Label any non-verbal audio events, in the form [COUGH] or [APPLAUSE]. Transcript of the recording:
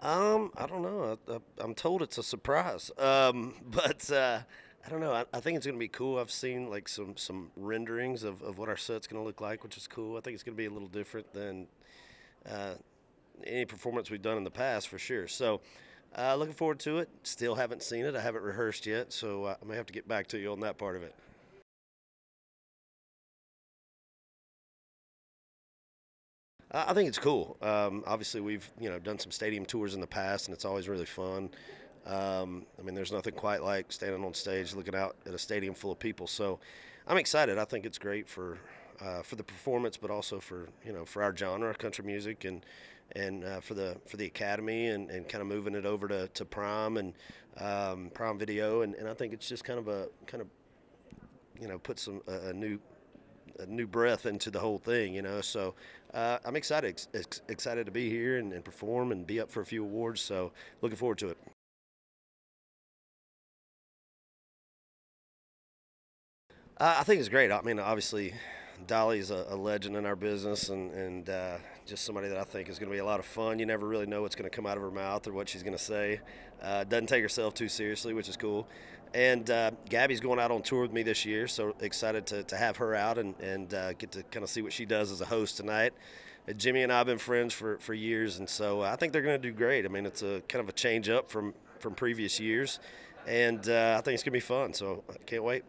Um, I don't know. I, I'm told it's a surprise. Um, [LAUGHS] but uh, I don't know. I, I think it's gonna be cool. I've seen like some some renderings of, of what our set's gonna look like, which is cool. I think it's gonna be a little different than uh, any performance we've done in the past for sure. So. Uh, looking forward to it. Still haven't seen it. I haven't rehearsed yet, so uh, I may have to get back to you on that part of it. I think it's cool. Um, obviously, we've you know done some stadium tours in the past, and it's always really fun. Um, I mean, there's nothing quite like standing on stage, looking out at a stadium full of people. So, I'm excited. I think it's great for uh, for the performance, but also for you know for our genre, country music, and and uh, for the for the academy, and, and kind of moving it over to, to Prime and um, Prime Video, and, and I think it's just kind of a kind of you know put some a, a new a new breath into the whole thing, you know. So uh, I'm excited, ex- excited to be here and, and, perform and be up for a few awards. So looking forward to it. Uh, I think it's great. I mean, obviously, Dolly's a, a legend in our business and, and uh, just somebody that I think is going to be a lot of fun. You never really know what's going to come out of her mouth or what she's going to say. Uh, doesn't take herself too seriously, which is cool. And uh, Gabby's going out on tour with me this year, so excited to, to have her out and, and uh, get to kind of see what she does as a host tonight. Uh, Jimmy and I have been friends for, for years, and so I think they're going to do great. I mean, it's a kind of a change up from, from previous years, and uh, I think it's going to be fun, so I can't wait.